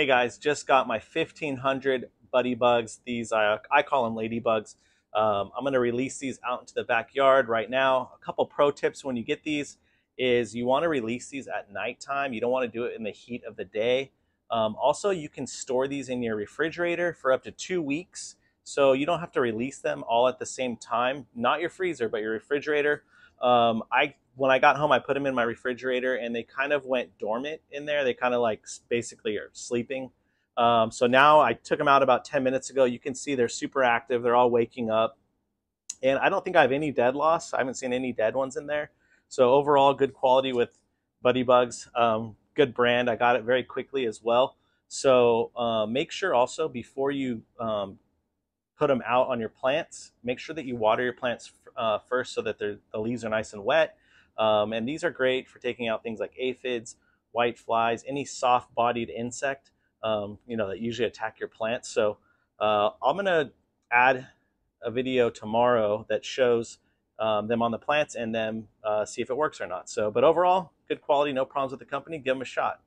Hey guys, just got my 1500 buddy bugs. These, I, I call them ladybugs. Um, I'm gonna release these out into the backyard right now. A couple pro tips when you get these is you wanna release these at nighttime. You don't wanna do it in the heat of the day. Um, also, you can store these in your refrigerator for up to two weeks. So you don't have to release them all at the same time. Not your freezer, but your refrigerator. Um, I when I got home, I put them in my refrigerator and they kind of went dormant in there. They kind of like basically are sleeping. Um, so now I took them out about 10 minutes ago. You can see they're super active. They're all waking up. And I don't think I have any dead loss. I haven't seen any dead ones in there. So overall, good quality with Buddy Bugs. Um, good brand. I got it very quickly as well. So uh, make sure also before you um, put them out on your plants, make sure that you water your plants uh, first so that the leaves are nice and wet. Um, and these are great for taking out things like aphids, white flies, any soft-bodied insect, um, you know, that usually attack your plants. So uh, I'm gonna add a video tomorrow that shows um, them on the plants and then uh, see if it works or not. So, but overall, good quality, no problems with the company. Give them a shot.